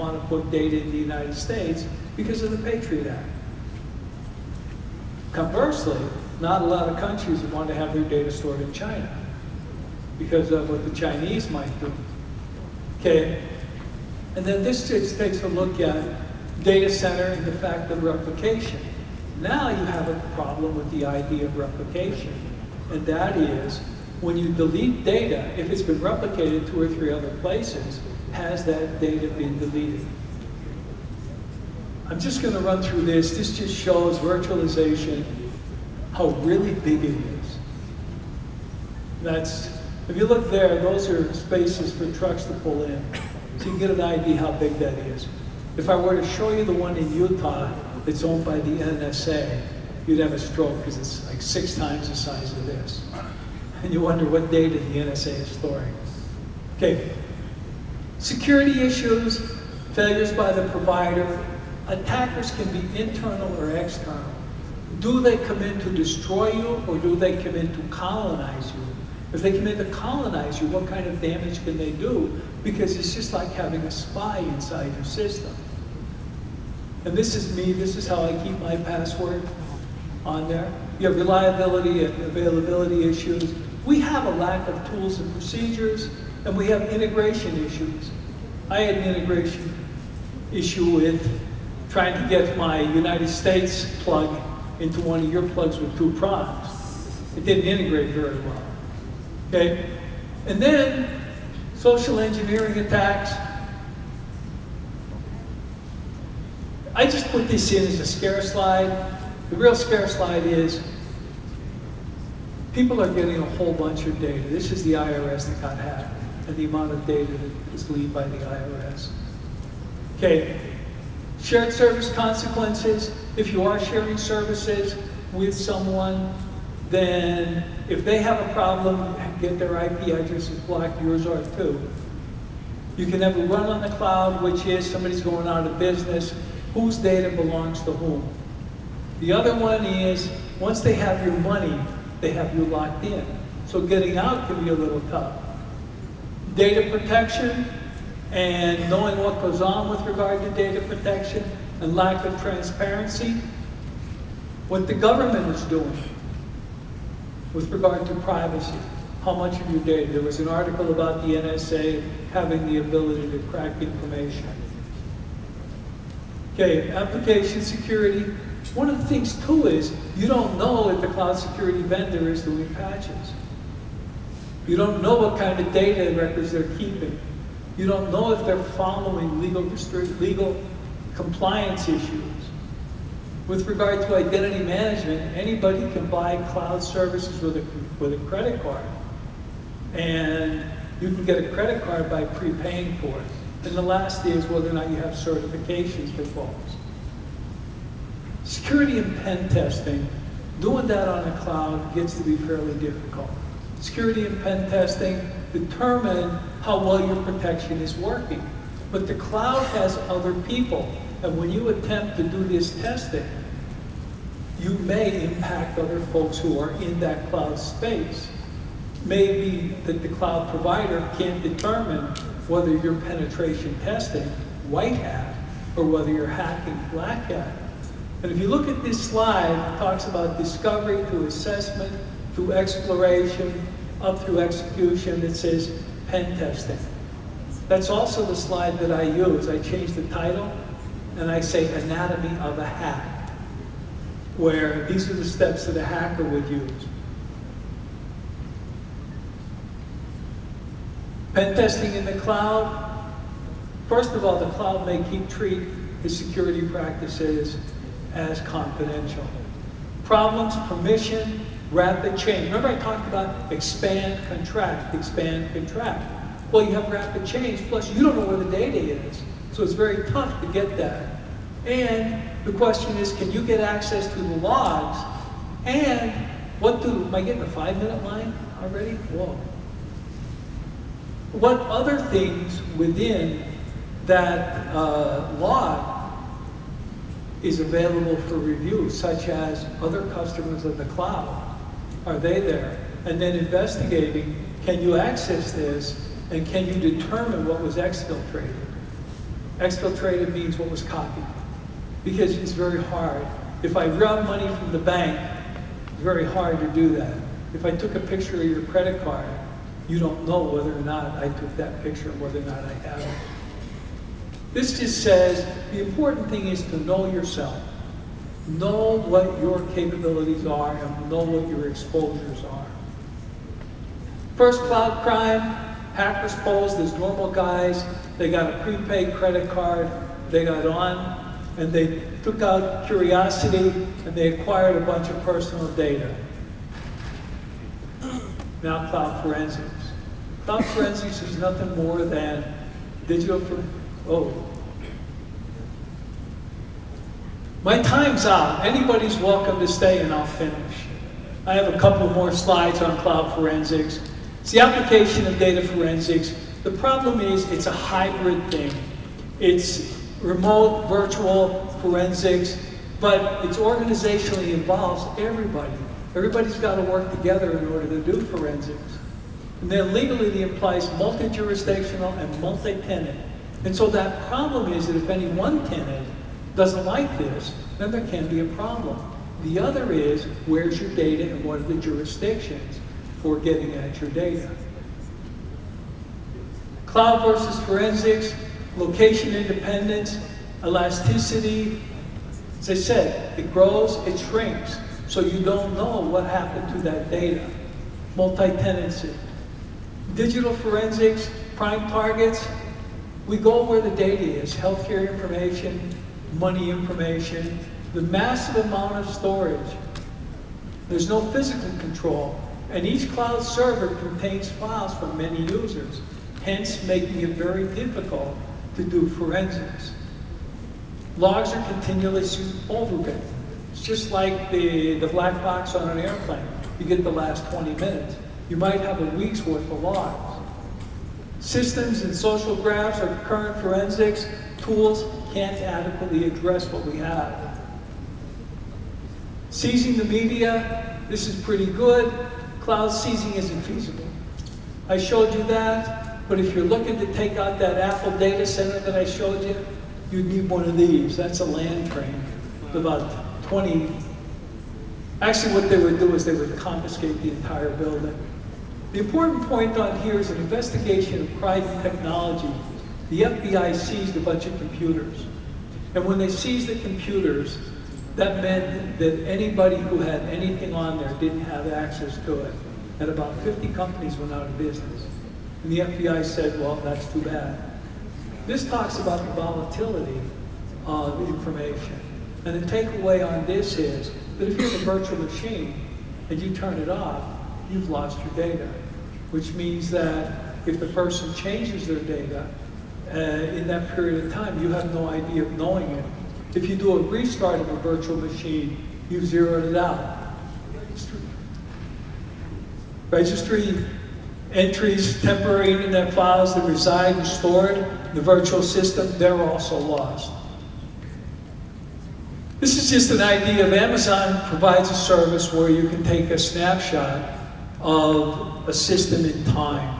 want to put data in the United States because of the Patriot Act. Conversely, not a lot of countries want to have their data stored in China because of what the Chinese might do. Okay, and then this just takes a look at data center and the fact of replication. Now you have a problem with the idea of replication, and that is when you delete data, if it's been replicated two or three other places, has that data been deleted? I'm just going to run through this. This just shows virtualization, how really big it is. That's, if you look there, those are spaces for trucks to pull in. So you get an idea how big that is. If I were to show you the one in Utah that's owned by the NSA, you'd have a stroke because it's like six times the size of this. And you wonder what data the NSA is storing. Okay, security issues, failures by the provider, attackers can be internal or external. Do they come in to destroy you or do they come in to colonize you? If they come in to colonize you, what kind of damage can they do? Because it's just like having a spy inside your system. And this is me, this is how I keep my password on there. You have reliability and availability issues. We have a lack of tools and procedures, and we have integration issues. I had an integration issue with trying to get my United States plug into one of your plugs with two prongs. It didn't integrate very well. Okay? And then social engineering attacks. I just put this in as a scare slide. The real scare slide is people are getting a whole bunch of data. This is the IRS that got hacked and the amount of data that is leaked by the IRS. Okay, shared service consequences. If you are sharing services with someone, then if they have a problem, and get their IP addresses blocked, yours are too. You can never run on the cloud, which is somebody's going out of business, whose data belongs to whom. The other one is, once they have your money, they have you locked in. So getting out can be a little tough. Data protection and knowing what goes on with regard to data protection and lack of transparency. What the government is doing with regard to privacy, how much of your data. There was an article about the NSA having the ability to crack information. Okay, application security. One of the things too is you don't know if the cloud security vendor is doing patches. You don't know what kind of data records they're keeping. You don't know if they're following legal, legal compliance issues. With regard to identity management, anybody can buy cloud services with a, with a credit card. And you can get a credit card by prepaying for it. And the last is whether or not you have certifications for folks. Security and pen testing, doing that on a cloud gets to be fairly difficult. Security and pen testing determine how well your protection is working. But the cloud has other people. And when you attempt to do this testing, you may impact other folks who are in that cloud space. Maybe that the cloud provider can't determine whether you're penetration testing, white hat, or whether you're hacking, black hat. And if you look at this slide, it talks about discovery through assessment, through exploration, up through execution. It says pen testing. That's also the slide that I use. I change the title and I say anatomy of a hack, where these are the steps that a hacker would use. Pen testing in the cloud. First of all, the cloud may keep treat his security practices as confidential. Problems, permission, rapid change. Remember I talked about expand, contract, expand, contract. Well, you have rapid change, plus you don't know where the data is. So it's very tough to get that. And the question is, can you get access to the logs? And what do, am I getting a five minute line already? Whoa. What other things within that uh, log is available for review, such as other customers of the cloud? Are they there? And then investigating, can you access this and can you determine what was exfiltrated? Exfiltrated means what was copied. Because it's very hard. If I rob money from the bank, it's very hard to do that. If I took a picture of your credit card, you don't know whether or not I took that picture whether or not I have it. This just says the important thing is to know yourself. Know what your capabilities are and know what your exposures are. First cloud crime, hackers posed as normal guys. They got a prepaid credit card. They got on and they took out curiosity and they acquired a bunch of personal data. Now cloud forensics. Cloud forensics is nothing more than digital, oh. My time's out. Anybody's welcome to stay and I'll finish. I have a couple more slides on cloud forensics. It's the application of data forensics. The problem is it's a hybrid thing. It's remote, virtual forensics, but it's organizationally involves everybody. Everybody's got to work together in order to do forensics. And then legally it implies multi-jurisdictional and multi-tenant. And so that problem is that if any one tenant doesn't like this, then there can be a problem. The other is, where's your data and what are the jurisdictions for getting at your data? Cloud versus forensics, location independence, elasticity. As I said, it grows, it shrinks. So you don't know what happened to that data. Multi-tenancy. Digital forensics, prime targets, we go where the data is, healthcare information, money information, the massive amount of storage. There's no physical control, and each cloud server contains files from many users, hence making it very difficult to do forensics. Logs are continuously overwritten. It's just like the, the black box on an airplane. You get the last 20 minutes. You might have a week's worth of logs. Systems and social graphs are current forensics tools can't adequately address what we have. Seizing the media, this is pretty good. Cloud seizing isn't feasible. I showed you that, but if you're looking to take out that Apple data center that I showed you, you'd need one of these. That's a land train. About 20. Actually, what they would do is they would confiscate the entire building. The important point on here is an investigation of private technology. The FBI seized a bunch of computers. And when they seized the computers, that meant that anybody who had anything on there didn't have access to it. And about 50 companies went out of business. And the FBI said, well, that's too bad. This talks about the volatility of information. And the takeaway on this is that if you have a virtual machine and you turn it off, you've lost your data. Which means that if the person changes their data uh, in that period of time, you have no idea of knowing it. If you do a restart of a virtual machine, you've zeroed it out. Registry. Entries, temporary internet files that reside and stored in the virtual system, they're also lost. This is just an idea of Amazon provides a service where you can take a snapshot of a system in time.